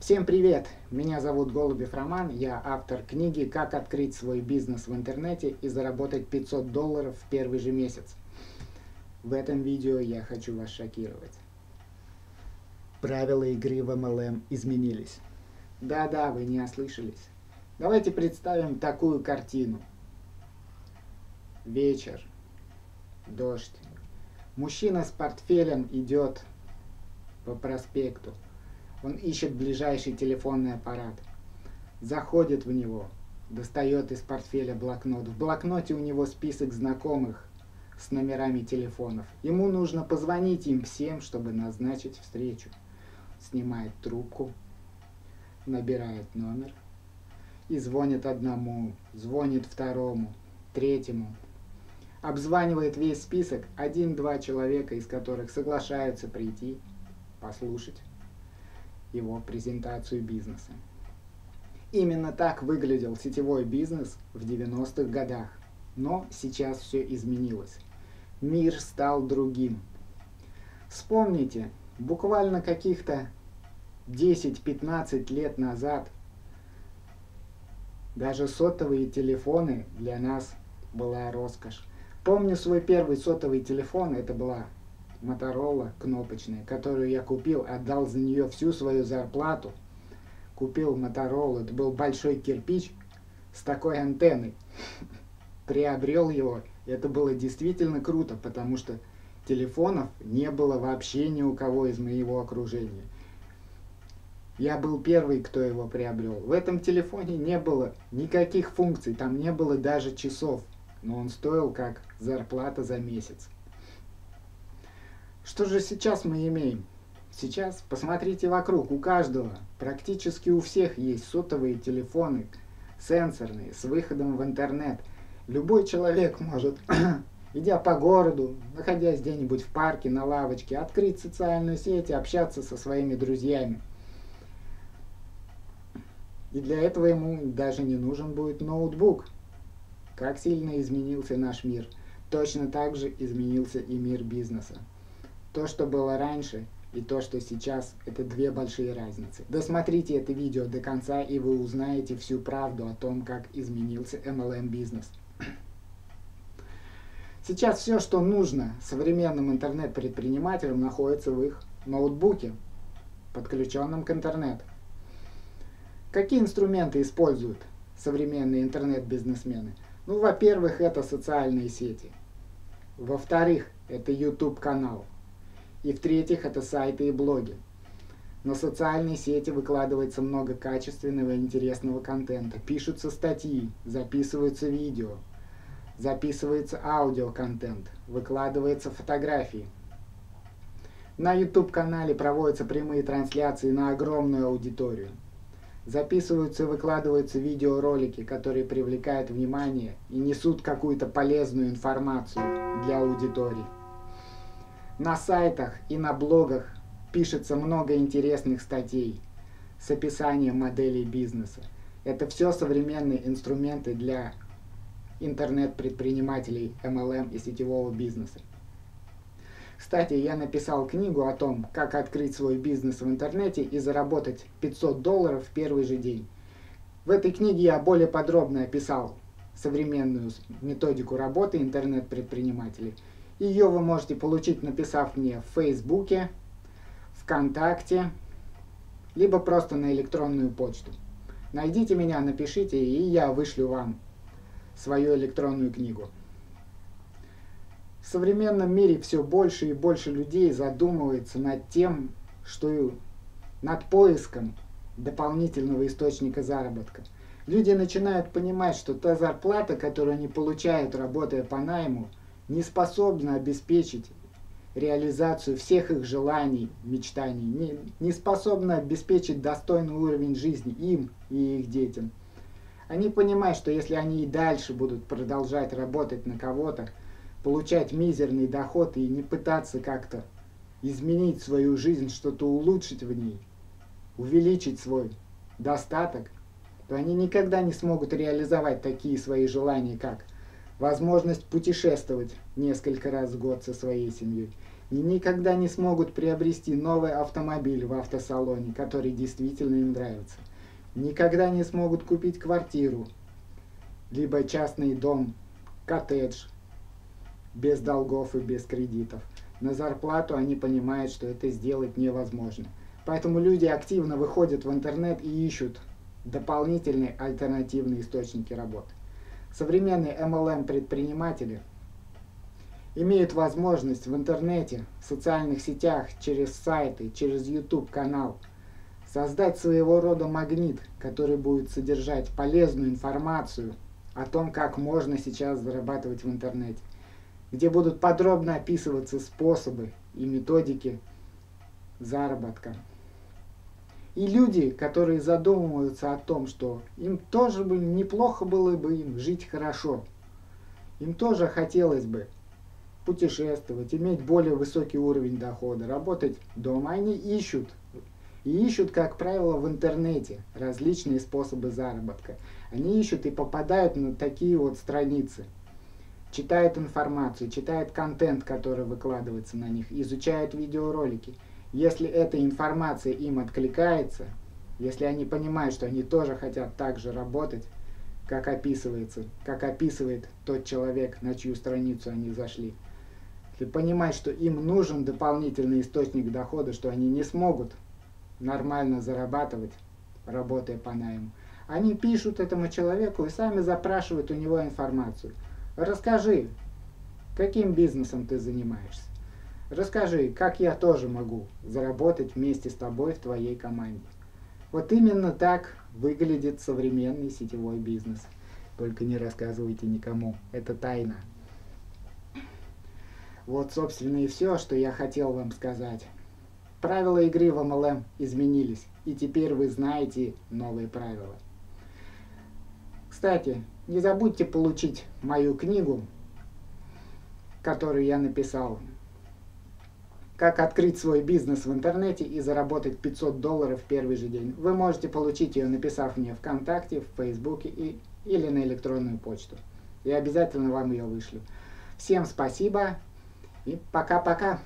Всем привет! Меня зовут Голубев Роман, я автор книги «Как открыть свой бизнес в интернете и заработать 500 долларов в первый же месяц». В этом видео я хочу вас шокировать. Правила игры в MLM изменились. Да-да, вы не ослышались. Давайте представим такую картину. Вечер. Дождь. Мужчина с портфелем идет по проспекту. Он ищет ближайший телефонный аппарат. Заходит в него, достает из портфеля блокнот. В блокноте у него список знакомых с номерами телефонов. Ему нужно позвонить им всем, чтобы назначить встречу. Снимает трубку, набирает номер и звонит одному, звонит второму, третьему. Обзванивает весь список, один-два человека, из которых соглашаются прийти, послушать его презентацию бизнеса. Именно так выглядел сетевой бизнес в 90-х годах. Но сейчас все изменилось. Мир стал другим. Вспомните, буквально каких-то 10-15 лет назад даже сотовые телефоны для нас была роскошь. Помню свой первый сотовый телефон, это была Моторола кнопочная, которую я купил, отдал за нее всю свою зарплату. Купил Моторолу, это был большой кирпич с такой антенной. Приобрел его, это было действительно круто, потому что телефонов не было вообще ни у кого из моего окружения. Я был первый, кто его приобрел. В этом телефоне не было никаких функций, там не было даже часов, но он стоил как зарплата за месяц. Что же сейчас мы имеем? Сейчас посмотрите вокруг, у каждого, практически у всех есть сотовые телефоны, сенсорные, с выходом в интернет. Любой человек может, идя по городу, находясь где-нибудь в парке, на лавочке, открыть социальную сеть и общаться со своими друзьями. И для этого ему даже не нужен будет ноутбук. Как сильно изменился наш мир. Точно так же изменился и мир бизнеса. То, что было раньше, и то, что сейчас, это две большие разницы. Досмотрите это видео до конца, и вы узнаете всю правду о том, как изменился MLM-бизнес. Сейчас все, что нужно современным интернет-предпринимателям, находится в их ноутбуке, подключенном к интернету. Какие инструменты используют современные интернет-бизнесмены? Ну, во-первых, это социальные сети. Во-вторых, это YouTube-канал. И в-третьих, это сайты и блоги. На социальной сети выкладывается много качественного и интересного контента. Пишутся статьи, записываются видео, записывается аудиоконтент, выкладываются фотографии. На YouTube-канале проводятся прямые трансляции на огромную аудиторию. Записываются и выкладываются видеоролики, которые привлекают внимание и несут какую-то полезную информацию для аудитории. На сайтах и на блогах пишется много интересных статей с описанием моделей бизнеса. Это все современные инструменты для интернет-предпринимателей MLM и сетевого бизнеса. Кстати, я написал книгу о том, как открыть свой бизнес в интернете и заработать 500 долларов в первый же день. В этой книге я более подробно описал современную методику работы интернет-предпринимателей – ее вы можете получить, написав мне в Фейсбуке, ВКонтакте, либо просто на электронную почту. Найдите меня, напишите, и я вышлю вам свою электронную книгу. В современном мире все больше и больше людей задумывается над тем, что над поиском дополнительного источника заработка. Люди начинают понимать, что та зарплата, которую они получают, работая по найму, не способна обеспечить реализацию всех их желаний, мечтаний, не, не способна обеспечить достойный уровень жизни им и их детям. Они понимают, что если они и дальше будут продолжать работать на кого-то, получать мизерный доход и не пытаться как-то изменить свою жизнь, что-то улучшить в ней, увеличить свой достаток, то они никогда не смогут реализовать такие свои желания, как возможность путешествовать несколько раз в год со своей семьей, Они никогда не смогут приобрести новый автомобиль в автосалоне, который действительно им нравится. Никогда не смогут купить квартиру, либо частный дом, коттедж, без долгов и без кредитов. На зарплату они понимают, что это сделать невозможно. Поэтому люди активно выходят в интернет и ищут дополнительные альтернативные источники работы. Современные MLM-предприниматели имеют возможность в интернете, в социальных сетях, через сайты, через YouTube-канал создать своего рода магнит, который будет содержать полезную информацию о том, как можно сейчас зарабатывать в интернете, где будут подробно описываться способы и методики заработка. И люди, которые задумываются о том, что им тоже бы неплохо было бы им жить хорошо, им тоже хотелось бы путешествовать, иметь более высокий уровень дохода, работать дома, они ищут. И ищут, как правило, в интернете различные способы заработка. Они ищут и попадают на такие вот страницы. Читают информацию, читают контент, который выкладывается на них, изучают видеоролики – если эта информация им откликается, если они понимают, что они тоже хотят так же работать, как описывается, как описывает тот человек, на чью страницу они зашли, если понимать, что им нужен дополнительный источник дохода, что они не смогут нормально зарабатывать, работая по найму, они пишут этому человеку и сами запрашивают у него информацию. Расскажи, каким бизнесом ты занимаешься? Расскажи, как я тоже могу заработать вместе с тобой в твоей команде. Вот именно так выглядит современный сетевой бизнес. Только не рассказывайте никому, это тайна. Вот, собственно, и все, что я хотел вам сказать. Правила игры в MLM изменились, и теперь вы знаете новые правила. Кстати, не забудьте получить мою книгу, которую я написал как открыть свой бизнес в интернете и заработать 500 долларов в первый же день. Вы можете получить ее, написав мне ВКонтакте, в Фейсбуке и, или на электронную почту. Я обязательно вам ее вышлю. Всем спасибо и пока-пока.